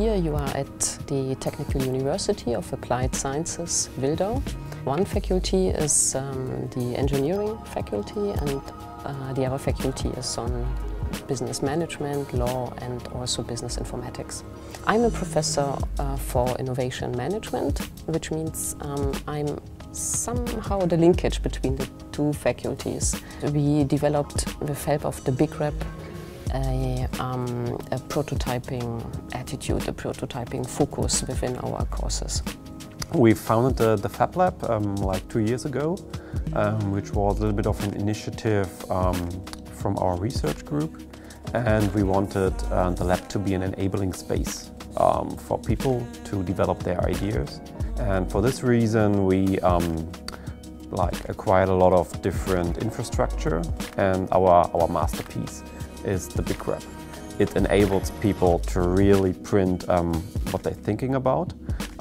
Here you are at the Technical University of Applied Sciences, Wildau. One faculty is um, the engineering faculty and uh, the other faculty is on business management, law and also business informatics. I'm a professor uh, for innovation management, which means um, I'm somehow the linkage between the two faculties. We developed with help of the Big Rep a, um, a prototyping attitude, a prototyping focus within our courses. We founded the, the Fab Lab um, like two years ago, um, which was a little bit of an initiative um, from our research group. And we wanted uh, the lab to be an enabling space um, for people to develop their ideas. And for this reason, we um, like acquired a lot of different infrastructure and our, our masterpiece is the Big Rep. It enables people to really print um, what they're thinking about.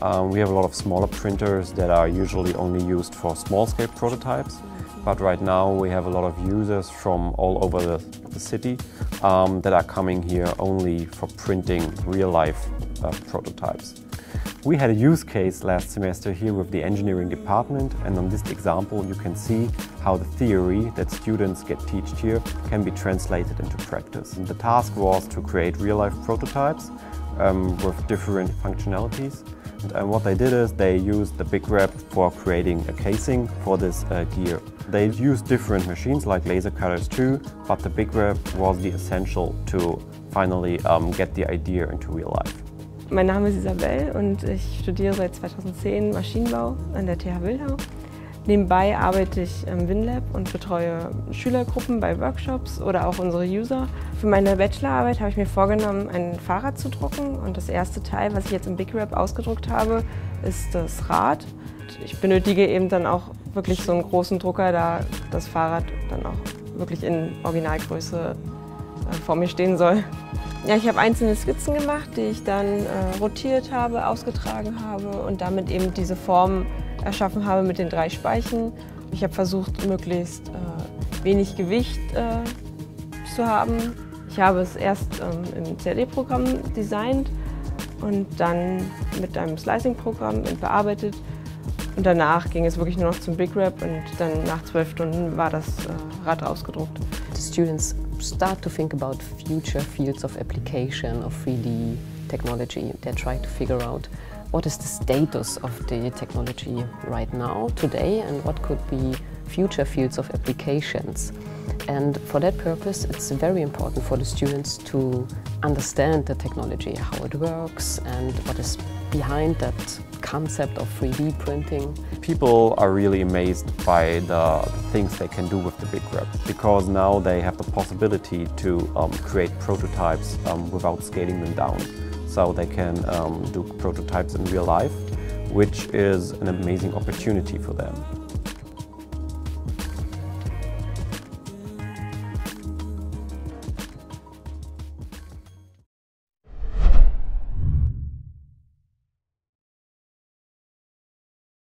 Um, we have a lot of smaller printers that are usually only used for small-scale prototypes, but right now we have a lot of users from all over the, the city um, that are coming here only for printing real-life uh, prototypes. We had a use case last semester here with the engineering department and on this example you can see how the theory that students get taught here can be translated into practice. And the task was to create real-life prototypes um, with different functionalities. And, and, what they did is they used the Big Rep for creating a casing for this uh, gear. They used different machines like laser cutters too, but the Big Rep was the essential to finally um, get the idea into real life. Mein Name ist Isabel und ich studiere seit 2010 Maschinenbau an der TH Wildau. Nebenbei arbeite ich im WinLab und betreue Schülergruppen bei Workshops oder auch unsere User. Für meine Bachelorarbeit habe ich mir vorgenommen, ein Fahrrad zu drucken und das erste Teil, was ich jetzt im Big Rap ausgedruckt habe, ist das Rad. Ich benötige eben dann auch wirklich so einen großen Drucker, da das Fahrrad dann auch wirklich in Originalgröße äh, vor mir stehen soll. Ja, ich habe einzelne Skizzen gemacht, die ich dann äh, rotiert habe, ausgetragen habe und damit eben diese Form erschaffen habe mit den drei Speichen. Ich habe versucht, möglichst äh, wenig Gewicht äh, zu haben. Ich habe es erst ähm, im CAD-Programm designt und dann mit einem Slicing-Programm bearbeitet. Und danach ging es wirklich nur noch zum Big Rap und dann nach zwölf Stunden war das äh, Rad ausgedruckt. The students start to think about future fields of application of 3D technology. They try to figure out what is the status of the technology right now, today, and what could be future fields of applications. And for that purpose, it's very important for the students to understand the technology, how it works, and what is behind that concept of 3D printing. People are really amazed by the, things they can do with the Big Rep because now they have the possibility to um, create prototypes um, without scaling them down. So they can um, do prototypes in real life, which is an amazing opportunity for them.